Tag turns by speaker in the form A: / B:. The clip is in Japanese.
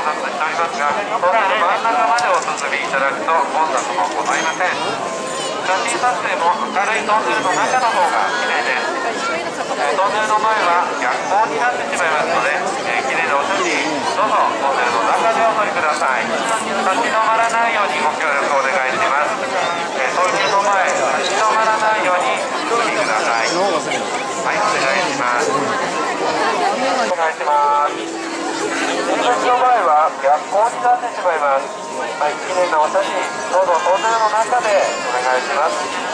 A: 混雑しておりますがトンネル真ん中までお進みいただくと混雑もございません写真撮影も明るいトンネルの中の方が綺麗ですトンネルの前は逆光になってしまいますので、えー綺麗なお写真どうぞトンネルの中でお撮りください立ち止まらないようにご協力をお願いします、えートンネルの前立ち止まらないようにお進みくださいはいお願いしますお願いします入り口の学校になってしまいます。はい記念のお写真どうぞトンネルの中でお願いします。